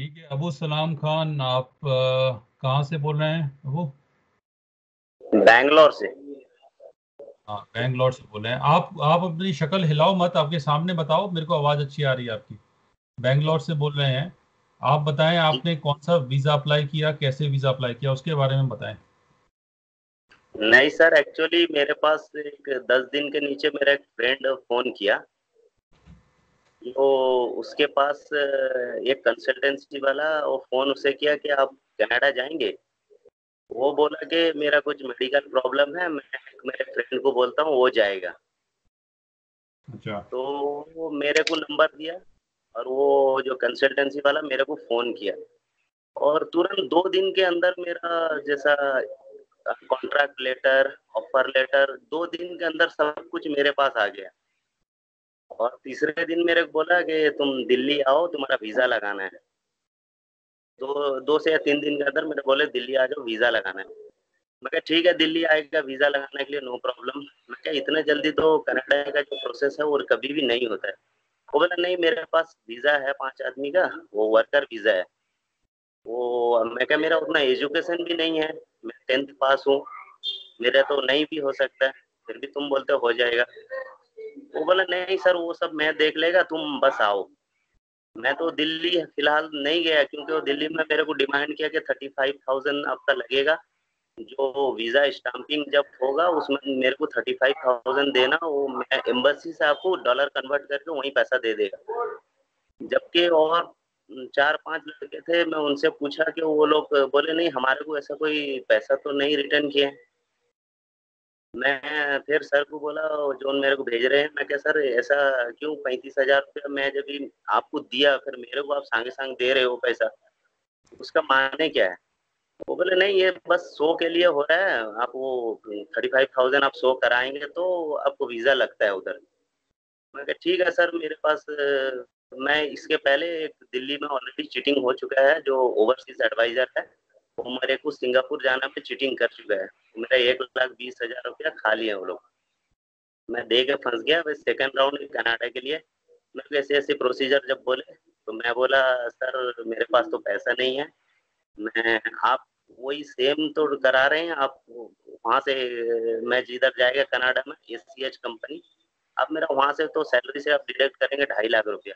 ठीक है। अबू सलाम खान आप कहाँ से बोल रहे हैं अबू? बैंगलोर से। हाँ बैंगलोर से बोल रहे हैं। आप आप अपनी शक्ल हिलाओ मत आपके सामने बताओ मेरे को आवाज़ अच्छी आ रही है आपकी। बैंगलोर से बोल रहे हैं। आप बताएँ आपने कौन सा वीज़ा अप्लाई किया कैसे वीज़ा अप्लाई किया उसके बारे में बताएँ। नहीं सर एक्चुअली मेरे पास एक दस दिन के नीचे मेरा एक फ्रेंड फ़ोन किया। तो उसके पास एक कंसल्टेंसी वाला वो फ़ोन उसे किया कि आप कनाडा जाएँगे। वो बोला कि मेरा कुछ मेडिकल प्रॉब्लम है मैं मेरे फ्रेंड को बोलता हूँ वो जाएगा। अच्छा। तो वो मेरे को नंबर दिया और वो जो कंसल्टेंसी वाला मेरे को फ़ोन किया। और तुरंत दो दिन के अंदर मेरा जैसा कॉन्ट्रैक्ट लेटर ऑफ़र लेटर दो दिन के अंदर सब कुछ मेरे पास आ गया। और तीसरे दिन मेरे को बोला कि तुम दिल्ली आओ, तुम्हारा वीज़ा लगाना है। दो दो से या तीन दिन के अंदर मेरे बोले, दिल्ली आ जाओ, वीज़ा लगाना है। मैं क्या ठीक है, दिल्ली आएगा, वीज़ा लगाने के लिए नो प्रॉब्लम। मैं क्या इतने जल्दी तो कनाडा का जो प्रोसेस है, वो कभी भी नहीं होता है। वो बोला, नहीं, मेरे पास वीज़ा है, पाँच आदमी का, वो वर्कर वीज़ा है। वो, मैं क्या मेरा उतना एजुकेशन भी नहीं है, मैं टेंथ पास हूँ, मेरा तो नहीं भी हो सकता है, फिर भी तुम बोलते हो जाएगा। वो बोला, नहीं सर, वो सब मैं देख लेगा, तुम बस आओ। मैं तो दिल्ली फ़िलहाल नहीं गया, क्योंकि वो दिल्ली में मेरे को डिमांड किया कि थर्टी फाइव थाउज़ेंड आपका लगेगा। जो वीज़ा स्टाम्पिंग जब होगा, उसमें मेरे को थर्टी फाइव थाउज़ेंड देना, वो मैं एम्बेसी से आपको डॉलर कन्वर्ट करके वहीं पैसा दे देगा। जबकि और चार पाँच लड़के थे, मैं उनसे पूछा कि वो लोग बोले, नहीं, हमारे को ऐसा कोई पैसा तो नहीं रिटर्न किए मैं फिर सर को बोला जो मेरे को भेज रहे हैं। मैं क्या सर, ऐसा क्यों? पैंतीस हज़ार रुपया मैं जब आपको दिया, फिर मेरे को आप सांगे सांग दे रहे हो पैसा। उसका माने क्या है? वो बोले, नहीं, ये बस शो के लिए हो रहा है। आप वो थर्टी फाइव थाउज़ेंड आप शो कराएँगे तो आपको वीज़ा लगता है उधर। मैं कहा, ठीक है सर, मेरे पास, मैं इसके पहले दिल्ली में ऑलरेडी चीटिंग हो चुका है, जो ओवरसीज एडवाइजर है। वो मेरे को सिंगापुर जाना पे चीटिंग कर चुका है। मेरा एक लाख बीस हज़ार रुपया खा लिया वो लोग। मैं दे के फंस गया बस सेकेंड राउंड कनाडा के लिए। मेरे ऐसे ऐसे प्रोसीजर जब बोले तो मैं बोला, सर, मेरे पास तो पैसा नहीं है। मैं, आप वही सेम तो करा रहे हैं, आप वहाँ से, मैं जिधर जाएगा कनाडा में एस कंपनी आप मेरा वहाँ से तो सैलरी से आप डिडक्ट करेंगे ढाई लाख रुपया।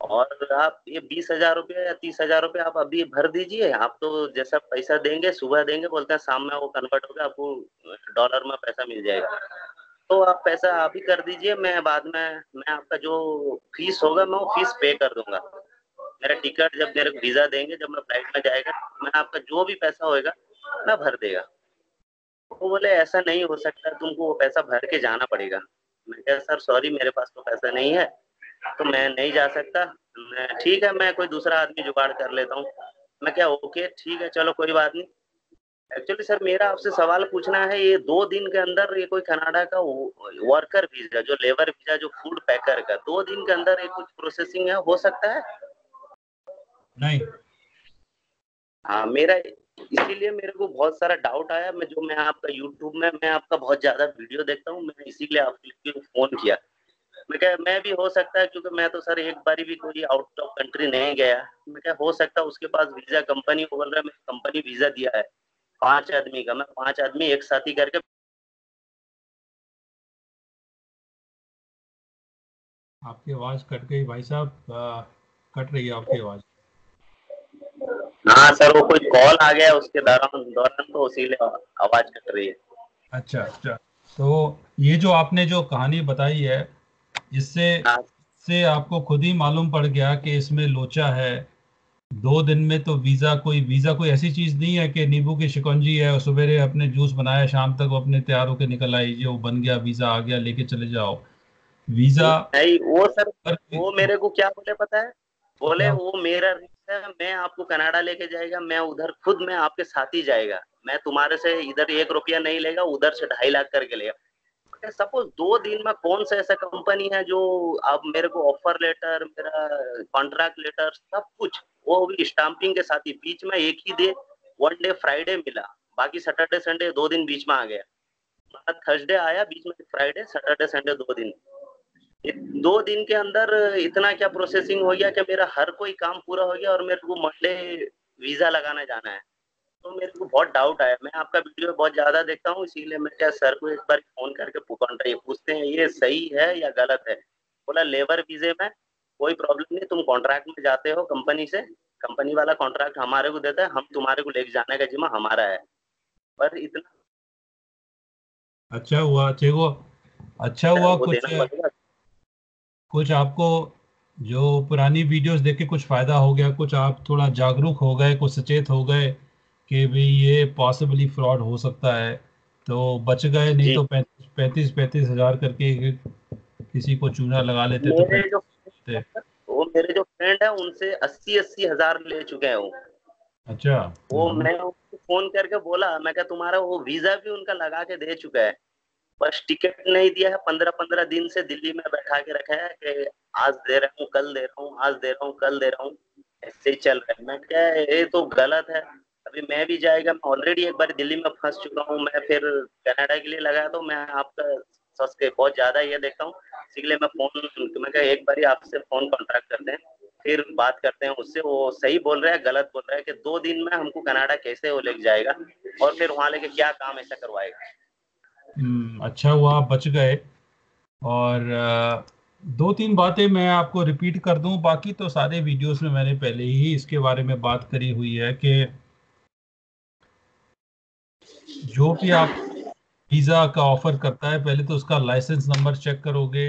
और आप ये बीस हज़ार रुपये या तीस हज़ार रुपये आप अभी भर दीजिए। आप तो जैसा पैसा देंगे, सुबह देंगे, बोलते हैं, शाम में वो कन्वर्ट होगा, आपको डॉलर में पैसा मिल जाएगा। तो आप पैसा आप ही कर दीजिए, मैं बाद में, मैं आपका जो फ़ीस होगा, मैं वो फ़ीस पे कर दूँगा। मेरा टिकट जब मेरे को वीज़ा देंगे, जब मैं फ़्लाइट में जाएगा, मैं आपका जो भी पैसा होएगा, मैं भर देगा। वो बोले, ऐसा नहीं हो सकता, तुमको वो पैसा भर के जाना पड़ेगा। मैं क्या सर सॉरी मेरे पास तो पैसा नहीं है। तो मैं नहीं जा सकता। मैं ठीक है मैं कोई दूसरा आदमी जुगाड़ कर लेता हूँ। मैं क्या ओके ठीक है चलो कोई बात नहीं। एक्चुअली सर मेरा आपसे सवाल पूछना है ये दो दिन के अंदर ये कोई कनाडा का वर्कर वीज़ा जो लेबर वीज़ा जो फ़ूड पैकर का दो दिन के अंदर ये कुछ प्रोसेसिंग है हो सकता है? नहीं। हाँ मेरा इसीलिए मेरे को बहुत सारा डाउट आया। मैं जो मैं आपका यूट्यूब में मैं आपका बहुत ज़्यादा वीडियो देखता हूँ मैं इसीलिए आपके लिए फ़ोन किया। मैं क्या मैं भी हो सकता है क्योंकि मैं तो सर एक बारी भी कोई आउट ऑफ़ कंट्री नहीं गया। मैं क्या हो सकता है उसके पास वीज़ा कंपनी बोल रहा है मैं कंपनी वीज़ा दिया है। पाँच आदमी का मैं पाँच आदमी एक साथ ही करके आपकी आवाज़ कट गई भाई साहब कट रही है आपकी आवाज़। हाँ सर वो कोई कॉल आ गया उसके दौरान दौरान तो इसीलिए आवाज़ कट रही है। अच्छा अच्छा। तो ये जो आपने जो कहानी बताई है इससे हाँ। से आपको खुद ही मालूम पड़ गया कि इसमें लोचा है। दो दिन में तो वीज़ा कोई वीज़ा कोई ऐसी चीज़ नहीं है कि नींबू की शिकंजी है सवेरे अपने जूस बनाया शाम तक वो अपने तैयार होकर निकल आई जो बन गया वीज़ा आ गया लेके चले जाओ। वीज़ा नहीं वो सर वो मेरे को क्या बोले पता है? बोले वो मेरा रिक्स है मैं आपको कनाडा लेके जाएगा मैं उधर खुद मैं आपके साथ ही जाएगा। मैं तुम्हारे से इधर एक रुपया नहीं लेगा उधर से ढाई लाख करके लेगा। सपोज़ दो दिन में कौन सा ऐसा कंपनी है जो अब मेरे को ऑफ़र लेटर मेरा कॉन्ट्रैक्ट लेटर सब कुछ, वो भी स्टाम्पिंग के साथ ही, बीच में एक ही डे वन डे फ्राइडे मिला, बाकी सैटरडे संडे दो दिन बीच में आ गया। थर्सडे आया, बीच में फ्राइडे सैटरडे संडे दो दिन। दो दिन के अंदर इतना क्या प्रोसेसिंग हो गया कि मेरा हर कोई काम पूरा हो गया और मेरे को मंडे वीज़ा लगाने जाना है। तो मेरे को बहुत डाउट आया। मैं आपका वीडियो बहुत ज़्यादा देखता हूँ इसीलिए मैं क्या सर को एक बार फ़ोन करके पूछते हैं ये सही है या गलत है? बोला लेबर वीजे में कोई प्रॉब्लम नहीं तुम कॉन्ट्रैक्ट में जाते हो कंपनी से कंपनी वाला कॉन्ट्रैक्ट हमारे को देता है हम तुम्हारे को लेके जाने का जिम्मा हमारा है। पर इतना अच्छा हुआ चेगो अच्छा हुआ कुछ कुछ आपको जो पुरानी वीडियोस देख के कुछ फ़ायदा हो गया कुछ आप थोड़ा जागरूक हो गए कुछ सचेत हो गए कि भाई ये पॉसिबली फ्रॉड हो सकता है। तो बच गए नहीं तो पैंतीस पैंतीस हज़ार करके किसी को चूना लगा लेते तो मेरे तो जो वो मेरे जो फ्रेंड है उनसे अस्सी अस्सी हज़ार ले चुके हैं वो। अच्छा। वो। मैं फ़ोन करके बोला मैं क्या तुम्हारा वो वीज़ा भी उनका लगा के दे चुका है। बस टिकट नहीं दिया है पंद्रह पंद्रह दिन से दिल्ली में बैठा के रखा है कि आज दे रहा हूँ कल दे रहा हूँ आज दे रहा हूँ कल दे रहा हूँ। ऐसे ही चल रहा है। मैं क्या ये तो गलत है। अभी मैं भी जाएगा मैं ऑलरेडी एक बार दिल्ली में फंस चुका हूँ मैं फिर कनाडा के लिए लगा तो मैं आपका सस के बहुत ज़्यादा ये देखता हूँ इसलिए मैं फ़ोन मैं क्या एक बार आपसे फ़ोन कॉन्ट्रैक्ट करते हैं फिर बात करते हैं उससे वो सही बोल रहा है गलत बोल रहा है कि दो दिन में हमको कनाडा कैसे वो लेके जाएगा और फिर वहाँ लेके क्या काम ऐसा करवाएगा। हम्म, अच्छा हुआ आप बच गए और दो तीन बातें मैं आपको रिपीट कर दूँ बाकी तो सारे वीडियोस में मैंने पहले ही इसके बारे में बात करी हुई है कि जो भी आप वीज़ा का ऑफ़र करता है, पहले तो उसका लाइसेंस नंबर चेक करोगे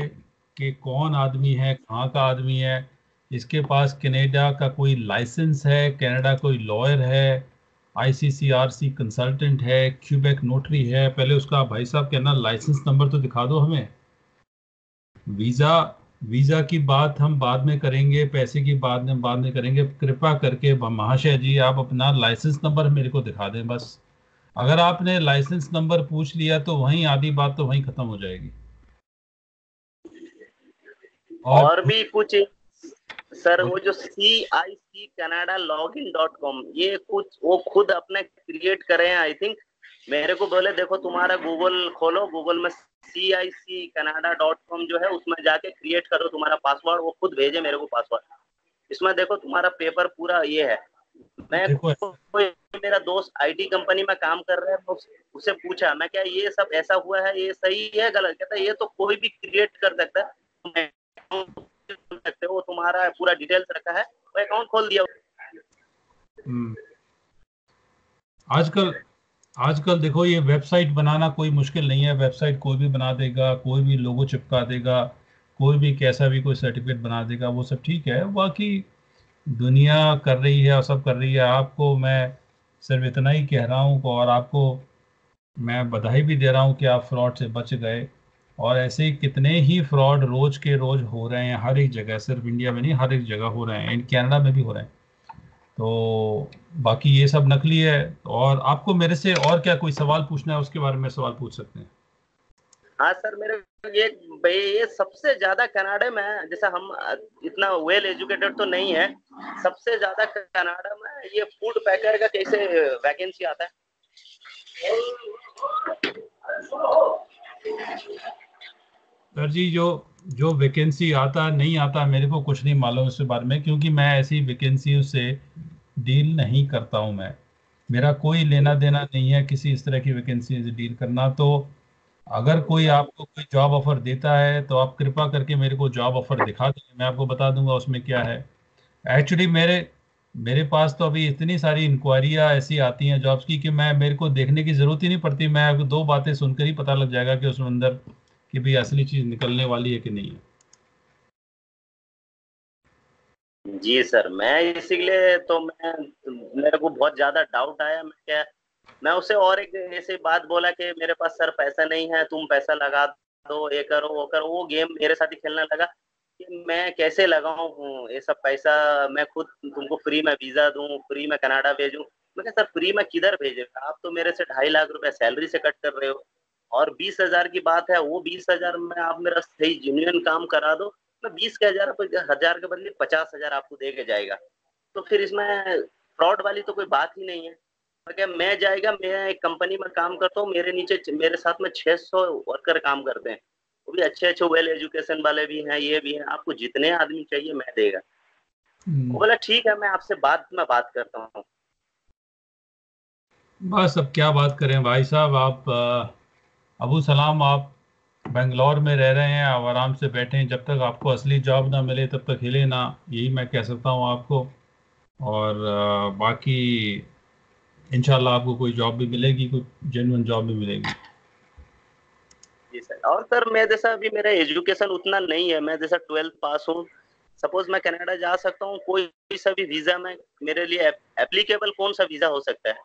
कि कौन आदमी है, कहाँ का आदमी है। इसके पास कनेडा का कोई लाइसेंस है कनाडा कोई लॉयर है आईसीसीआरसी कंसल्टेंट है क्यूबेक नोटरी है, पहले उसका भाई साहब कहना लाइसेंस नंबर तो दिखा दो हमें। वीज़ा वीज़ा की बात हम बाद में करेंगे, पैसे की बात में बाद में करेंगे। कृपा करके महाशय जी, आप अपना लाइसेंस नंबर मेरे को दिखा दें बस। अगर आपने लाइसेंस नंबर पूछ लिया तो वहीं आधी बात तो वहीं खत्म हो जाएगी। और, और भी कुछ सर वो जो C I C Canada log in dot com ये कुछ वो खुद अपने क्रिएट करे हैं आई थिंक मेरे को बोले देखो तुम्हारा गूगल खोलो गूगल में C I C Canada dot com जो है उसमें जाके क्रिएट करो तुम्हारा पासवर्ड वो खुद भेजे मेरे को पासवर्ड इसमें देखो तुम्हारा पेपर पूरा ये है। मैं कोई मेरा दोस्त आईटी कंपनी में काम कर रहा है तो उसे पूछा मैं क्या ये सब ऐसा हुआ है ये सही है गलत? कहता है ये तो कोई भी क्रिएट कर सकता है। सकते हो तुम्हारा पूरा डिटेल्स रखा है वो अकाउंट खोल दिया। हम्म। आजकल आजकल देखो ये वेबसाइट बनाना कोई मुश्किल नहीं है। वेबसाइट कोई भी बना देगा कोई भी लोगो चिपका देगा कोई भी कैसा भी कोई सर्टिफिकेट बना देगा वो सब ठीक है। बाकी दुनिया कर रही है और सब कर रही है। आपको मैं सिर्फ़ इतना ही कह रहा हूँ और आपको मैं बधाई भी दे रहा हूँ कि आप फ्रॉड से बच गए। और ऐसे ही कितने ही फ्रॉड रोज के रोज हो रहे हैं, हर एक जगह, सिर्फ़ इंडिया में नहीं, हर एक जगह हो रहे हैं कनाडा में भी हो रहे हैं। तो बाकी ये सब नकली है और आपको मेरे से और क्या कोई सवाल पूछना है, उसके बारे में सवाल पूछ सकते हैं। हाँ सर, मेरे ये ये सबसे ज़्यादा कनाडा में, जैसा हम इतना वेल एजुकेटेड तो नहीं है, सबसे ज़्यादा कनाडा में ये फ़ूड पैकर का कैसे वैकेंसी आता है? सर जी, जो जो वैकेंसी आता, नहीं आता, मेरे को कुछ नहीं मालूम इसके बारे में, क्योंकि मैं ऐसी वैकेंसी से डील नहीं करता हूँ मैं। मेरा कोई लेना देना नहीं है, किसी इस तरह की वैकेंसी से डील करना तो अगर कोई आपको कोई जॉब ऑफ़र देता है तो आप कृपा करके मेरे को जॉब ऑफ़र दिखा दें मैं आपको बता दूँगा उसमें क्या है। एक्चुअली मेरे मेरे पास तो अभी इतनी सारी इंक्वायरियाँ ऐसी आती हैं जॉब्स की कि मैं, मेरे को देखने की ज़रूरत ही नहीं पड़ती। मैं आपको दो बातें सुनकर ही पता लग जाएगा कि उसमें अंदर कि भाई असली चीज़ निकलने वाली है कि नहीं है। जी सर, मैं इसीलिए तो मैं, मेरे को बहुत ज़्यादा डाउट आया। मैं क्या मैं उसे और एक ऐसे बात बोला कि मेरे पास सर पैसा नहीं है, तुम पैसा लगा दो, ये करो, वो करो। वो गेम मेरे साथ ही खेलने लगा कि मैं कैसे लगाऊँ ये सब पैसा? मैं खुद तुमको फ्री में वीज़ा दूँ फ्री में कनाडा भेजूं। मैं कहा, सर फ्री में किधर भेजे? आप तो मेरे से ढाई लाख रुपए सैलरी से कट कर रहे हो और बीस हज़ार की बात है, वो बीस हज़ार में आप मेरा सही जेन्यून काम करा दो। मैं बीस के हज़ार हज़ार के बदले पचास हज़ार आपको दे के जाएगा। तो फिर इसमें फ्रॉड वाली तो कोई बात ही नहीं है। क्या मैं जाएगा मैं एक कंपनी में काम करता हूँ मेरे नीचे मेरे साथ में 600 वर्कर काम करते हैं। वो भी अच्छे अच्छे वेल एजुकेशन वाले भी हैं ये भी हैं। आपको जितने आदमी चाहिए मैं देगा। हम्म। वो बोला ठीक है मैं आपसे बाद में बात करता हूँ। बस अब क्या बात करें भाई साहब आप अबू सलाम आप बेंगलोर में रह रहे हैं आप आराम से बैठे हैं। जब तक आपको असली जॉब ना मिले तब तक हिले ना। यही मैं कह सकता हूँ आपको। और बाकी इनशाला आपको कोई जॉब भी मिलेगी कोई जेनुअन जॉब भी मिलेगी। जी सर। और सर मैं जैसा अभी मेरा एजुकेशन उतना नहीं है मैं जैसा ट्वेल्थ पास हूँ। सपोज़ मैं कनाडा जा सकता हूँ कोई सा भी वीज़ा में मेरे लिए एप्लीकेबल कौन सा वीज़ा हो सकता है?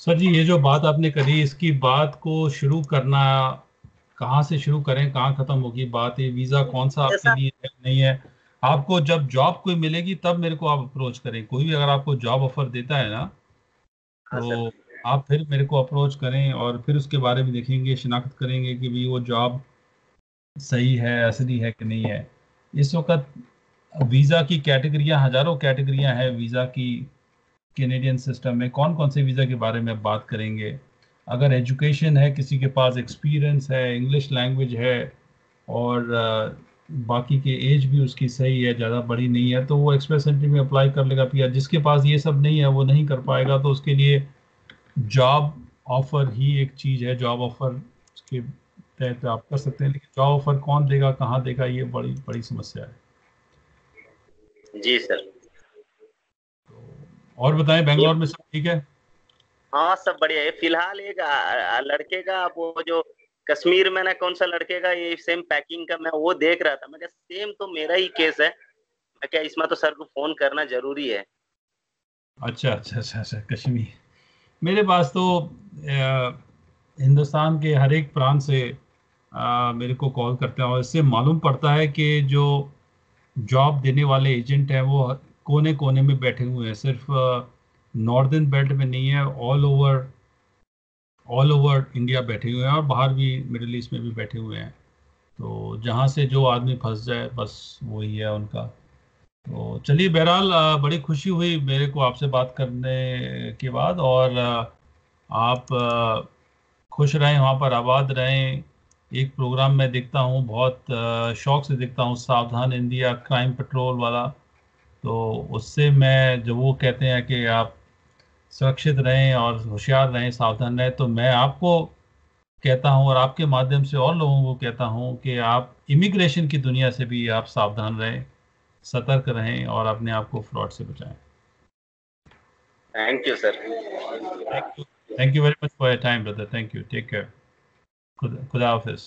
सर जी ये जो बात आपने करी इसकी बात को शुरू करना कहाँ से शुरू करें कहाँ खत्म होगी बात? ये वीज़ा कौन सा आपके लिए नहीं है? आपको जब जॉब कोई मिलेगी तब मेरे को आप अप्रोच करें। कोई भी अगर आपको जॉब ऑफ़र देता है ना हाँ, तो आप फिर मेरे को अप्रोच करें और फिर उसके बारे में देखेंगे शिनाख्त करेंगे कि भाई वो जॉब सही है असली है कि नहीं है। इस वक्त वीज़ा की कैटेगरियाँ हज़ारों कैटेगरियाँ हैं वीज़ा की कैनेडियन सिस्टम में। कौन कौन से वीज़ा के बारे में बात करेंगे? अगर एजुकेशन है किसी के पास एक्सपीरियंस है इंग्लिश लैंग्वेज है और बाकी के एज भी उसकी सही है ज़्यादा बड़ी नहीं है तो वो एक्सप्रेस एंट्री में अप्लाई कर लेगा पी जिसके पास ये सब नहीं है वो नहीं कर पाएगा तो उसके लिए जॉब ऑफ़र ही एक चीज़ है। जॉब ऑफ़र के तहत आप कर सकते हैं लेकिन जॉब ऑफ़र कौन देगा कहाँ देगा ये बड़ी बड़ी समस्या है। जी सर। और बताएँ बेंगलोर में सब ठीक है? हाँ सब बढ़िया है। फ़िलहाल एक लड़के का वो जो कश्मीर में ना कौन सा लड़के का ये सेम पैकिंग का मैं वो देख रहा था। मैं क्या सेम तो मेरा ही केस है। मैं क्या इसमें तो सर को फ़ोन करना ज़रूरी है। अच्छा अच्छा अच्छा अच्छा कश्मीर। मेरे पास तो हिंदुस्तान के हर एक प्रांत से आ, मेरे को कॉल करते हैं और इससे मालूम पड़ता है कि जो जॉब देने वाले एजेंट हैं वो कोने कोने में बैठे हुए हैं। सिर्फ़ नॉर्दर्न बेल्ट में नहीं है all over all over India बैठे हुए हैं और बाहर भी मिडिल ईस्ट में भी बैठे हुए हैं। तो जहाँ से जो आदमी फंस जाए, बस वही है उनका। तो चलिए, बहरहाल बड़ी खुशी हुई मेरे को आपसे बात करने के बाद और आप खुश रहें, वहाँ पर आबाद रहें। एक प्रोग्राम में देखता हूँ, बहुत शौक से देखता हूँ, सावधान इंडिया क्राइम पेट्रोल वाला। तो उससे मैं, जब वो कहते हैं कि आप सुरक्षित रहें और होशियार रहें सावधान रहें। तो मैं आपको कहता हूँ और आपके माध्यम से और लोगों को कहता हूँ कि आप इमिग्रेशन की दुनिया से भी आप सावधान रहें सतर्क रहें और अपने आप को फ्रॉड से बचाएँ। Thank you sir thank you very much for your time brother thank you take care खुदा खुदा हाफिज़।